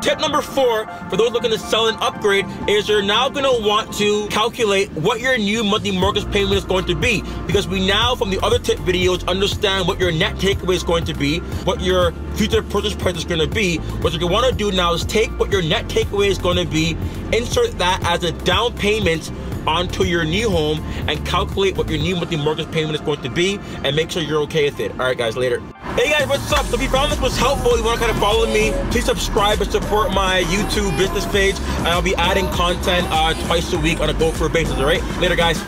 Tip number four, for those looking to sell and upgrade, is you're now gonna want to calculate what your new monthly mortgage payment is going to be. Because we now, from the other tip videos, understand what your net takeaway is going to be, what your future purchase price is gonna be. What you're gonna wanna do now is take what your net takeaway is gonna be, insert that as a down payment onto your new home and calculate what your new monthly mortgage payment is going to be and make sure you're okay with it. All right, guys, later. Hey guys, what's up? So if you found this was helpful, you want to kind of follow me, please subscribe and support my YouTube business page. I'll be adding content uh, twice a week on a go for basis, all right? Later, guys.